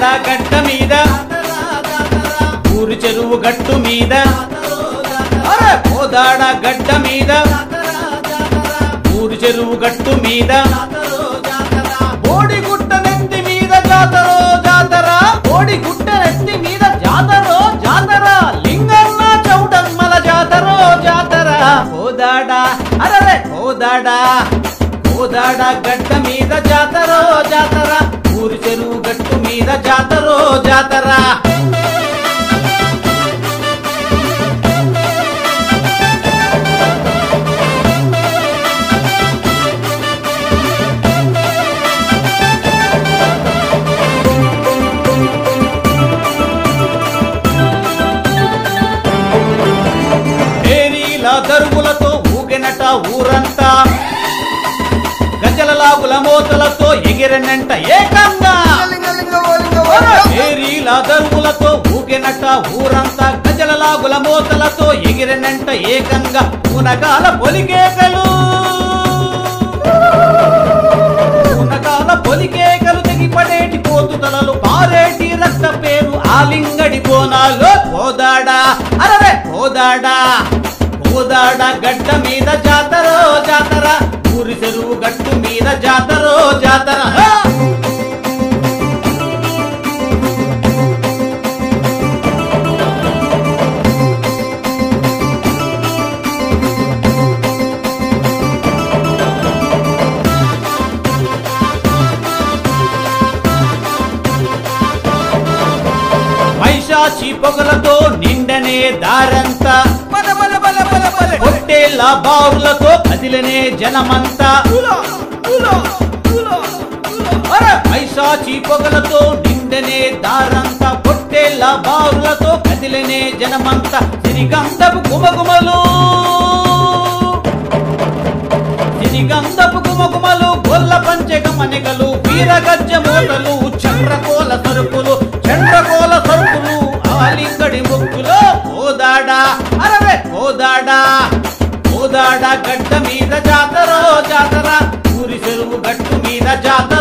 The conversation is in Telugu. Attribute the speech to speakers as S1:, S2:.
S1: రాధా గడ్డ మీద. ఊరు చెరువు గట్టు మీద. పోదాడ గడ్డ మీద. ఊరు చెరువు గట్టు మీద. బోడిగుట్ట నెత్తి మీద జాతరో జాతర. బోడిగుట్ట నెత్తి మీద జాతరో జాతర. లింగన్న చౌటమ్మల జాతరో జాతర. పోదాడ అరే పోదాడ. పోదాడ గడ్డ మీద జాతరో జాతరా. జాతరా. దరువులతో ఊగినట ఊరంతా? గజల లాగుల మోతలతో ఎగిరినంట ఏకంగా? ఏరీల దరువులతో ఊగినట ఊరంతా గజల లాగుల మోతలతో ఎగిరినంట ఏకంగా పునకాల పొలికేకలు. పునకాల పొలికేకలు తెగిపడేటి పోతు తలలు పారేటి రక్త పేరు ఆలింగడి కోనాలో పోదాడా? అరరే పోదాడా? పోదాడా గడ్డ మీద జాతర జాతర? ఊరి చెరువు గట్టు మీద జాతర? మైషాచి పొగలతో నిండనే దారంతా. పొట్టేళ్ళ బావులతో కదిలనే జనమంతా. మైషాచి పొగలతో నిండనే దారంతా. పొట్టేళ్ళ బావులతో కదిలనే జనమంతా. సిరిగంధపు గుమగుమలు. సిరిగంధపు గుమగుమలు గొల్ల పంచగమనికలు వీరగజ్జ మూటలు చంద్రకోల సరుకులు. ఆలింగడి ముక్కులో అరవే కోదాడా. కోదాడ గడ్డ మీద జాతరో జాతర. ఊరి చెరువు గట్టు మీద జాతర.